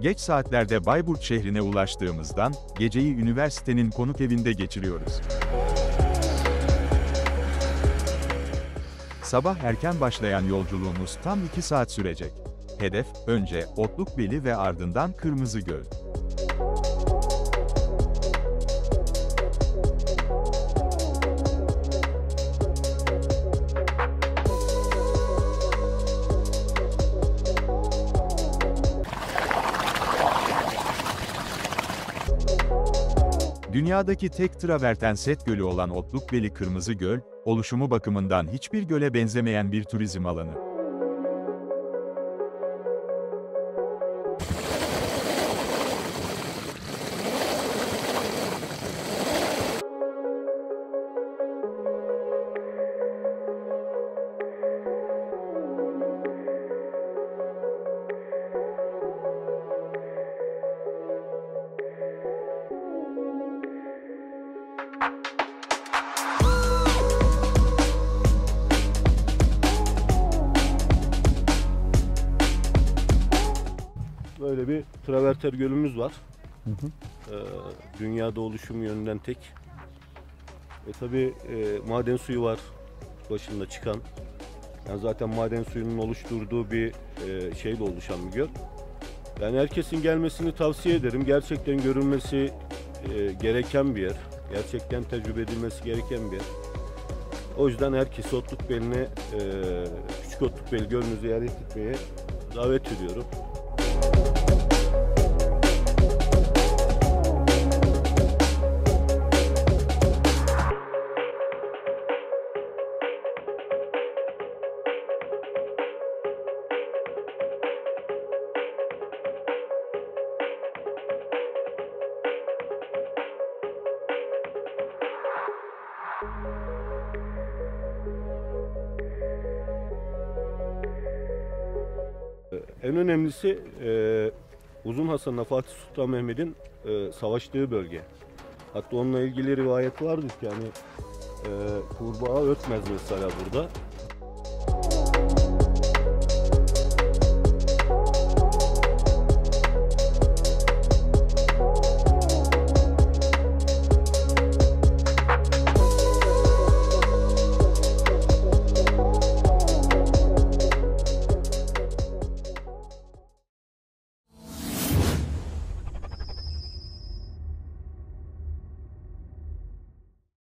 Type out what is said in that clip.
Geç saatlerde Bayburt şehrine ulaştığımızdan, geceyi üniversitenin konuk evinde geçiriyoruz. Sabah erken başlayan yolculuğumuz tam 2 saat sürecek. Hedef, önce Otlukbeli ve ardından Kırmızıgöl. Dünyadaki tek traverten set gölü olan Otlukbeli Kırmızı Göl, oluşumu bakımından hiçbir göle benzemeyen bir turizm alanı. Böyle bir traverter gölümüz var. Ee, dünyada oluşum yönünden tek. E tabi maden suyu var başında çıkan. Yani zaten maden suyunun oluşturduğu bir e, şeyle oluşan bir göl. Yani herkesin gelmesini tavsiye ederim. Gerçekten görülmesi e, gereken bir yer. Gerçekten tecrübe edilmesi gereken bir yer. O yüzden herkesi Otlukbeli'ne, e, Küçük Otlukbeli Gölü'nü ziyaret etmeye davet ediyorum. En önemlisi e, Uzun Hasan'la Fatih Sultan Mehmet'in e, savaştığı bölge. Hatta onunla ilgili rivayet vardır ki hani e, kurbağa ötmez mesela burada.